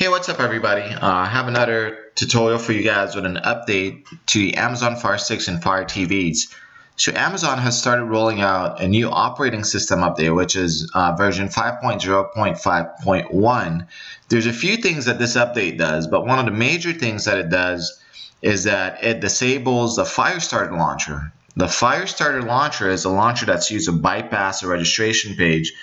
Hey, what's up everybody? Uh, I have another tutorial for you guys with an update to the Amazon Fire Stick and Fire TVs. So Amazon has started rolling out a new operating system update, which is uh, version 5.0.5.1. There's a few things that this update does, but one of the major things that it does is that it disables the Firestarter launcher. The Firestarter launcher is a launcher that's used to bypass a registration page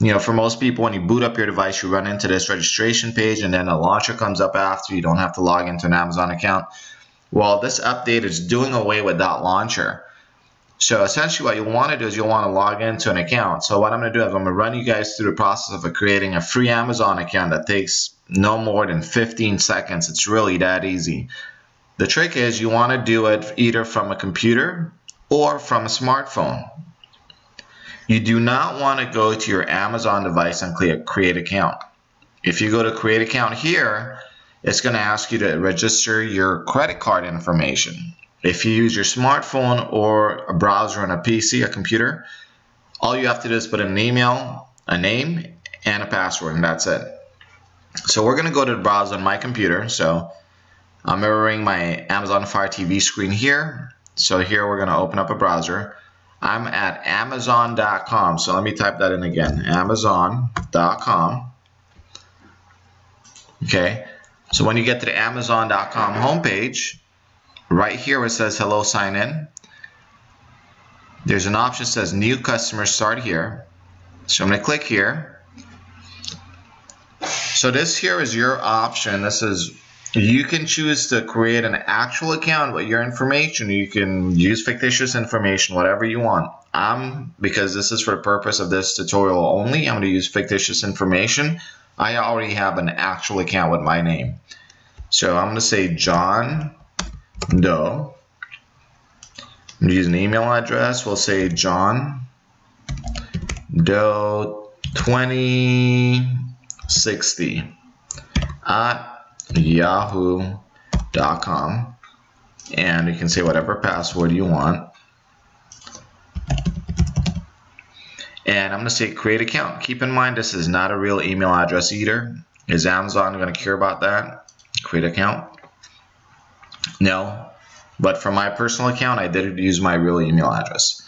you know, for most people, when you boot up your device, you run into this registration page and then a launcher comes up after. You don't have to log into an Amazon account. Well, this update is doing away with that launcher. So essentially what you'll want to do is you'll want to log into an account. So what I'm going to do is I'm going to run you guys through the process of creating a free Amazon account that takes no more than 15 seconds. It's really that easy. The trick is you want to do it either from a computer or from a smartphone. You do not want to go to your Amazon device and click create account. If you go to create account here, it's going to ask you to register your credit card information. If you use your smartphone or a browser on a PC, a computer, all you have to do is put an email, a name, and a password, and that's it. So we're going to go to the browser on my computer. So I'm mirroring my Amazon Fire TV screen here. So here we're going to open up a browser. I'm at Amazon.com. So let me type that in again. Amazon.com. Okay. So when you get to the Amazon.com homepage, right here where it says hello sign in, there's an option that says new customer start here. So I'm going to click here. So this here is your option. This is you can choose to create an actual account with your information. You can use fictitious information, whatever you want. I'm, because this is for the purpose of this tutorial only, I'm going to use fictitious information. I already have an actual account with my name. So I'm going to say John Doe. I'm going to use an email address. We'll say John Doe 2060 at yahoo.com and you can say whatever password you want. And I'm going to say create account. Keep in mind this is not a real email address either. Is Amazon going to care about that? Create account? No. But for my personal account I did use my real email address.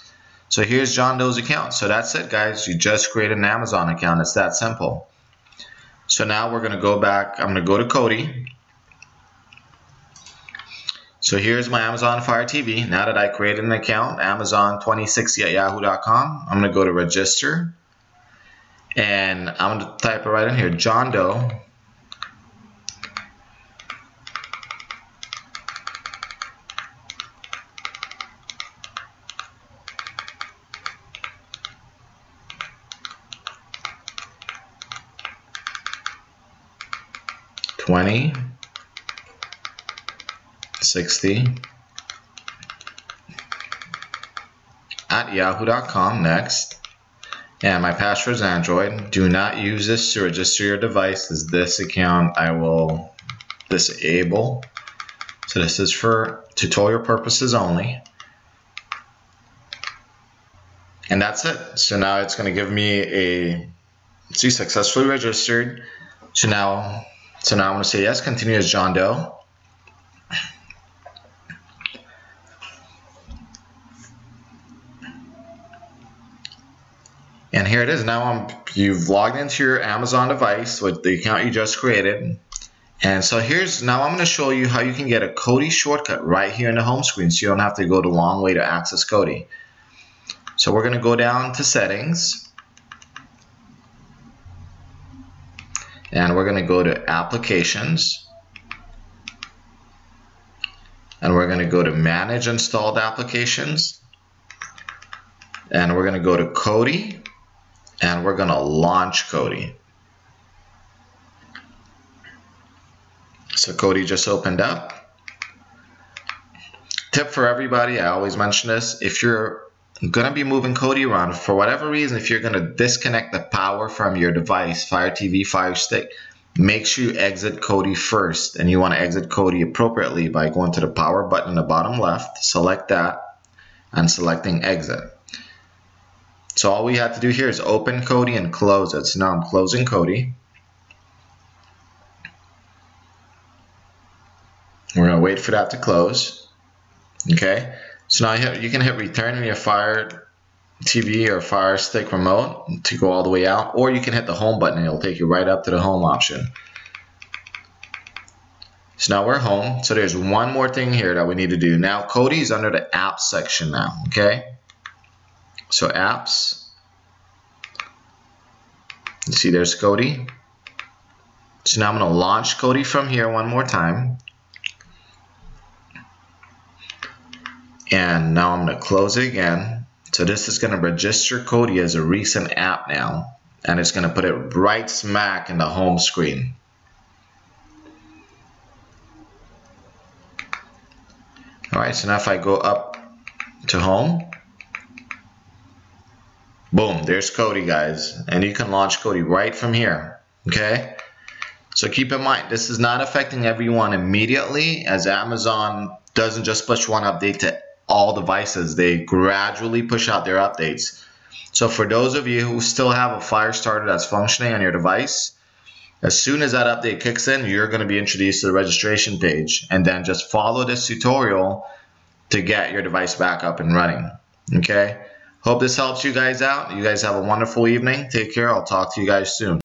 So here's John Doe's account. So that's it guys. You just created an Amazon account. It's that simple so now we're going to go back. I'm going to go to Kodi. So here's my Amazon Fire TV. Now that I created an account, Amazon 2060 at yahoo.com, I'm going to go to register. And I'm going to type it right in here, John Doe. Twenty 60 at yahoo.com next. And my password is Android. Do not use this to register your device as this account I will disable. So this is for tutorial purposes only. And that's it. So now it's going to give me a see successfully registered. So now so now I'm going to say yes continue as John Doe And here it is. Now I'm, you've logged into your Amazon device with the account you just created. And so here's, now I'm going to show you how you can get a Kodi shortcut right here in the home screen so you don't have to go the long way to access Kodi. So we're going to go down to settings. And we're going to go to applications. And we're going to go to manage installed applications. And we're going to go to Kodi and we're going to launch Kodi. So Kodi just opened up. Tip for everybody, I always mention this, if you're going to be moving Kodi around, for whatever reason, if you're going to disconnect the power from your device, Fire TV, Fire Stick, make sure you exit Kodi first. And you want to exit Kodi appropriately by going to the power button in the bottom left, select that, and selecting exit. So all we have to do here is open Kodi and close it. So now I'm closing Kodi. We're going to wait for that to close. Okay. So now you, hit, you can hit return on your Fire TV or Fire Stick remote to go all the way out, or you can hit the home button and it'll take you right up to the home option. So now we're home. So there's one more thing here that we need to do. Now Kodi's under the apps section now, okay? So apps. You see there's Kodi. So now I'm going to launch Kodi from here one more time. And now I'm going to close it again. So this is going to register Kodi as a recent app now. And it's going to put it right smack in the home screen. Alright, so now if I go up to home, boom, there's Kodi, guys. And you can launch Kodi right from here. Okay? So keep in mind, this is not affecting everyone immediately as Amazon doesn't just push one update to all devices. They gradually push out their updates. So for those of you who still have a Firestarter that's functioning on your device, as soon as that update kicks in, you're going to be introduced to the registration page and then just follow this tutorial to get your device back up and running. Okay? Hope this helps you guys out. You guys have a wonderful evening. Take care. I'll talk to you guys soon.